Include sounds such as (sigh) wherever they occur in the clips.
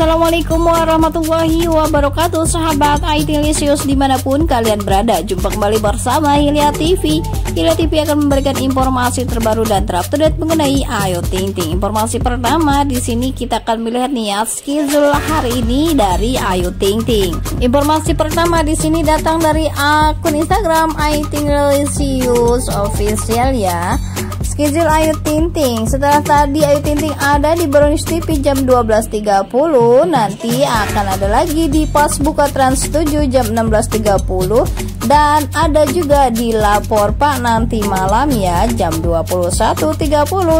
Assalamualaikum warahmatullahi wabarakatuh Sahabat IT di mana pun kalian berada. Jumpa kembali bersama Hilya TV Hilya TV akan memberikan informasi terbaru dan terupdate mengenai Ayu Ting Ting. Informasi pertama di sini kita akan melihat nih ya schedule hari ini dari Ayu Ting Ting. Informasi pertama di sini datang dari akun Instagram IT Official ya Schedule Ayu Ting Setelah tadi Ayu Ting ada di Brownies TV jam 12.30 Nanti akan ada lagi di pas buka Trans 7 jam 16.30 Dan ada juga di Lapor Pak nanti malam ya jam 21.30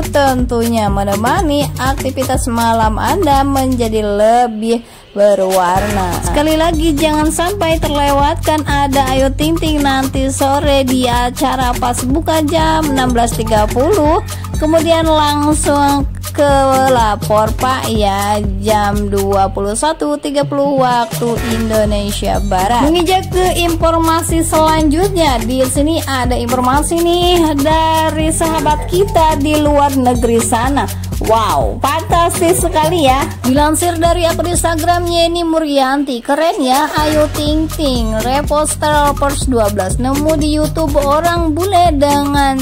Tentunya menemani aktivitas malam Anda menjadi lebih berwarna. Sekali lagi jangan sampai terlewatkan ada Ayu Ting Ting nanti sore di acara pas buka jam 16.30 Kemudian langsung ke lapor Pak ya jam 21.30 waktu Indonesia Barat. Menginjak ke informasi selanjutnya di sini ada informasi nih dari sahabat kita di luar negeri sana. Wow, fantastis sekali ya. Dilansir dari akun Instagram Yeni Muryanti, keren ya. Ayu Ting Ting, reposter 12 nemu di YouTube orang bule dengan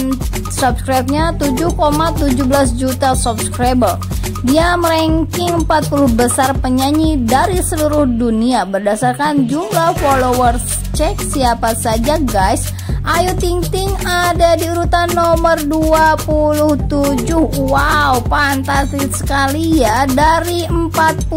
subscribe-nya 7,17 juta subscriber. Dia meranking 40 besar penyanyi dari seluruh dunia berdasarkan jumlah followers. Cek siapa saja guys Ayu Ting Ting ada di urutan nomor 27 Wow fantastis sekali ya. Dari 40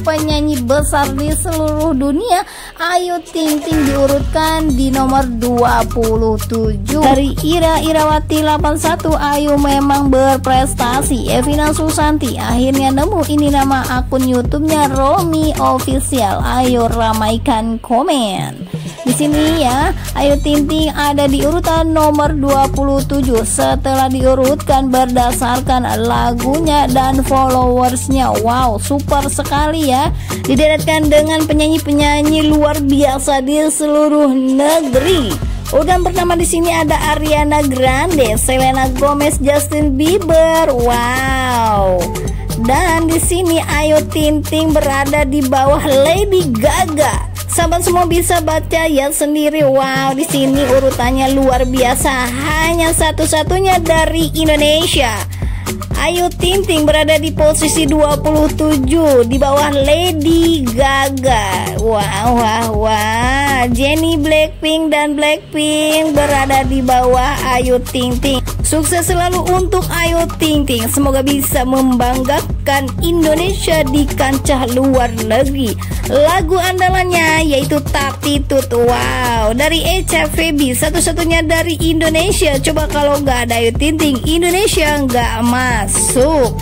penyanyi besar di seluruh dunia Ayu Ting Ting diurutkan di nomor 27 Dari Ira Irawati 81 Ayu memang berprestasi. Evina Susanti akhirnya nemu ini nama akun YouTube-nya Romi Official. Ayo ramaikan komen di sini ya, Ayu Ting ada di urutan nomor 27 setelah diurutkan berdasarkan lagunya dan followersnya. Wow, super sekali ya. Dideretkan dengan penyanyi-penyanyi luar biasa di seluruh negeri. Urutan pertama di sini ada Ariana Grande, Selena Gomez, Justin Bieber. Wow. Dan di sini Ayu Ting berada di bawah Lady Gaga. Sahabat semua bisa baca ya sendiri. Wow, di sini urutannya luar biasa. Hanya satu-satunya dari Indonesia. Ayu Ting Ting berada di posisi 27 di bawah Lady Gaga. Wah, wah, wah. Jennie Blackpink dan Blackpink berada di bawah Ayu Ting Ting. Sukses selalu untuk Ayu Ting Ting. Semoga bisa membanggakan Indonesia di kancah luar negeri. Lagu andalannya yaitu Tati Tut. Wow, dari Echa Febi satu-satunya dari Indonesia. Coba kalau nggak ada Ayu Ting Ting, Indonesia nggak masuk.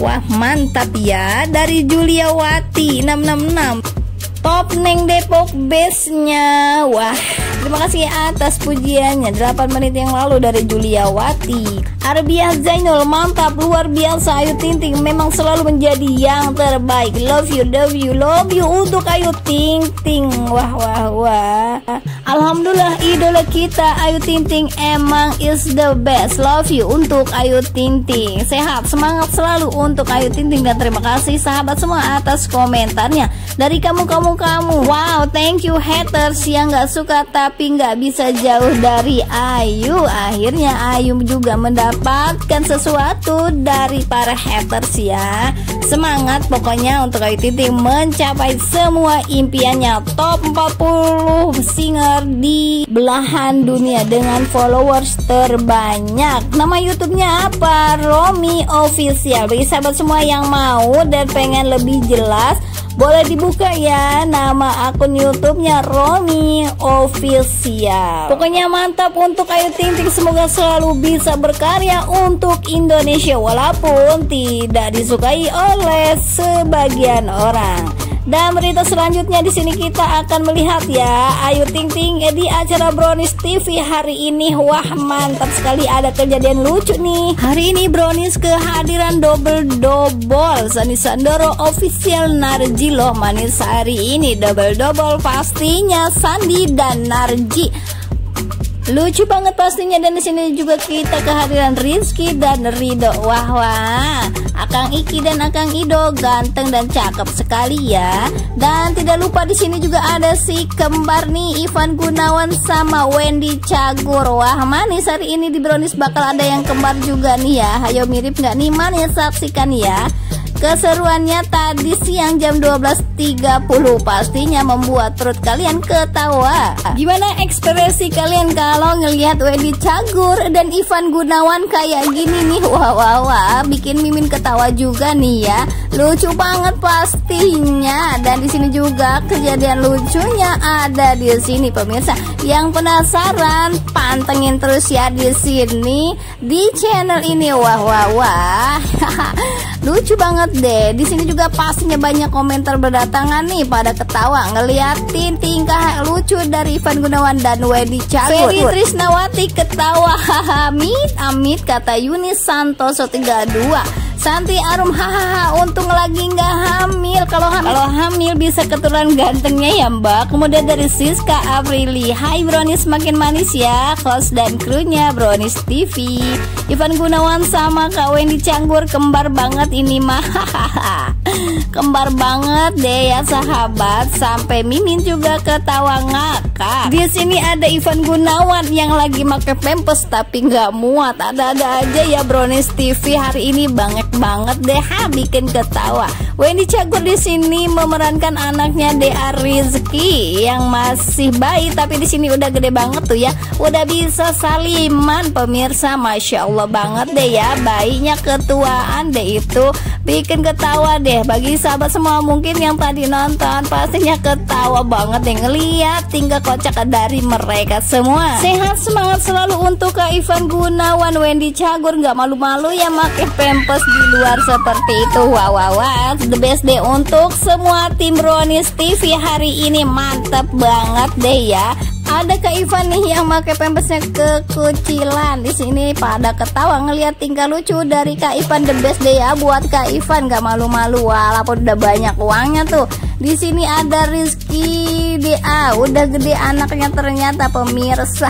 Wah, mantap ya. Dari Julia Wati 666. Top Neng Depok base-nya. Wah, terima kasih atas pujiannya 8 menit yang lalu dari Julia Wati. Arbiah Zainul mantap luar biasa Ayu Ting Ting memang selalu menjadi yang terbaik. Love you, love you, love you untuk Ayu Ting Ting. Wah, wah, wah. Alhamdulillah idola kita Ayu Ting Ting emang is the best. Love you untuk Ayu Ting Ting. Sehat, semangat selalu untuk Ayu Ting Ting dan terima kasih sahabat semua atas komentarnya. Dari kamu-kamu kamu Wow thank you haters yang gak suka tapi gak bisa jauh dari Ayu Akhirnya Ayu juga mendapatkan sesuatu dari para haters ya. Semangat pokoknya untuk Ayu Ting mencapai semua impiannya. Top 40 singer di belahan dunia dengan followers terbanyak. Nama YouTube-nya apa? Romi Official. Bagi sahabat semua yang mau dan pengen lebih jelas boleh dibuka ya nama akun YouTube-nya Romi Official. Pokoknya mantap untuk Ayu Ting Ting semoga selalu bisa berkarya untuk Indonesia walaupun tidak disukai oleh sebagian orang. Dan berita selanjutnya di sini kita akan melihat ya. Ayu Ting Ting di acara Brownies TV hari ini. Wah mantap sekali. Ada kejadian lucu nih. Hari ini Brownies kehadiran double double. Sani Sandoro official Narji loh manis hari ini. Double double pastinya Sandi dan Narji Lucu banget pastinya dan di sini juga kita kehadiran Rizky dan Rido. Wah wah, Akang Iki dan Akang Ido ganteng dan cakep sekali ya. Dan tidak lupa di sini juga ada si kembar nih Ivan Gunawan sama Wendy Cagur. Wah manis hari ini di Brownies bakal ada yang kembar juga nih ya. Ayo mirip nggak nih manis saksikan ya. Keseruannya tadi siang jam 12.30 pastinya membuat perut kalian ketawa. Gimana ekspresi kalian kalau ngelihat Wedi Cagur dan Ivan Gunawan kayak gini nih? Wah wah wah, bikin Mimin ketawa juga nih ya. Lucu banget pastinya. Dan di sini juga kejadian lucunya ada di sini pemirsa. Yang penasaran pantengin terus ya di sini di channel ini. Wah wah wah. (laughs) Lucu banget deh. Di sini juga pastinya banyak komentar berdatangan nih pada ketawa ngeliatin tingkah lucu dari Ivan Gunawan dan Wendy Cagur. Ferry Trisnawati ketawa. (laughs) Amit amit kata Yuni Santoso 32. Santi Arum hahaha untung lagi nggak hamil. Kalau hamil kalau hamil bisa keturunan gantengnya ya mbak. Kemudian dari Siska Aprili Hai Brownies makin manis ya host dan krunya Brownies TV Ivan Gunawan sama Kak Wendy Canggur kembar banget ini mah kembar banget deh ya sahabat. Sampai Mimin juga ketawa ngakak. Di sini ada Ivan Gunawan yang lagi make pempes tapi nggak muat. Ada-ada aja ya Brownies TV hari ini banget banget deh ha bikin ketawa. Wendy Cagur di sini memerankan anaknya Dea Rizky yang masih bayi tapi di sini udah gede banget tuh ya. Udah bisa saliman pemirsa, masya Allah banget deh ya. Bayinya ketuaan deh itu bikin ketawa deh. Bagi sahabat semua mungkin yang tadi nonton pastinya ketawa banget deh. Ngeliat tinggal kocak dari mereka semua. Sehat semangat selalu untuk Kak Ivan Gunawan, Wendy Cagur nggak malu-malu ya make pempes di luar seperti itu. Wow wow wow the best day untuk semua tim Ronis TV hari ini. Mantap banget deh ya ada Kak Ivan nih yang pakai pempesnya kekucilan. Di sini pada ketawa ngelihat tingkah lucu dari Kak Ivan. The best deh ya buat Kak Ivan. Gak malu-malu walaupun udah banyak uangnya tuh. Di sini ada Rizky DA udah gede anaknya ternyata pemirsa.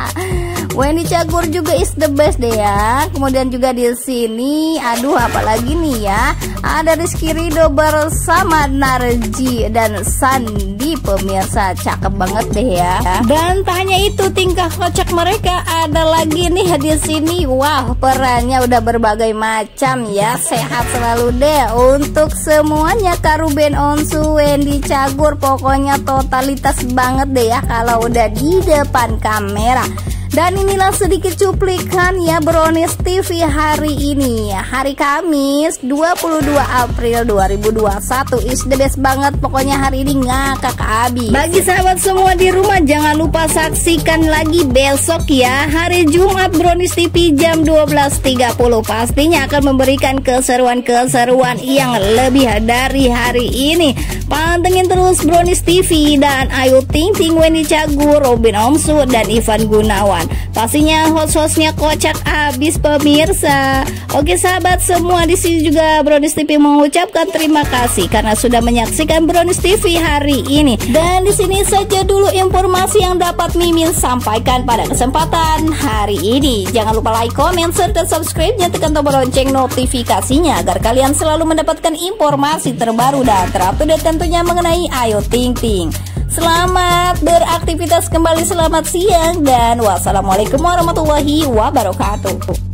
(laughs) Wendy Cagur juga is the best deh ya. Kemudian juga di sini, aduh apalagi nih ya. Ada Rizky Rido bersama Narji dan Sandi pemirsa cakep banget deh ya. Dan tanya itu tingkah kocak mereka ada lagi nih di sini. Wah perannya udah berbagai macam ya. Sehat selalu deh untuk semuanya Karuben Onsu Wendy Cagur pokoknya totalitas banget deh ya kalau udah di depan kamera. Dan inilah sedikit cuplikan ya Brownies TV hari ini. Hari Kamis 22 April 2021 Is the best banget pokoknya hari ini ngakak abis Bagi sahabat semua di rumah jangan lupa saksikan lagi besok ya. Hari Jumat Brownies TV jam 12.30 Pastinya akan memberikan keseruan-keseruan yang lebih dari hari ini. Pantengin terus Brownies TV dan Ayu Ting Ting Wendy Cagur, Robin Omsu dan Ivan Gunawan Pastinya host-hostnya kocak abis pemirsa. Oke sahabat semua di sini juga Brownies TV mengucapkan terima kasih karena sudah menyaksikan Brownies TV hari ini. Dan di sini saja dulu informasi yang dapat Mimin sampaikan pada kesempatan hari ini. Jangan lupa like, comment, serta subscribe-nya tekan tombol lonceng notifikasinya agar kalian selalu mendapatkan informasi terbaru dan terupdate tentunya mengenai Ayo Ting Ting. Selamat beraktivitas kembali, selamat siang dan wassalamualaikum warahmatullahi wabarakatuh.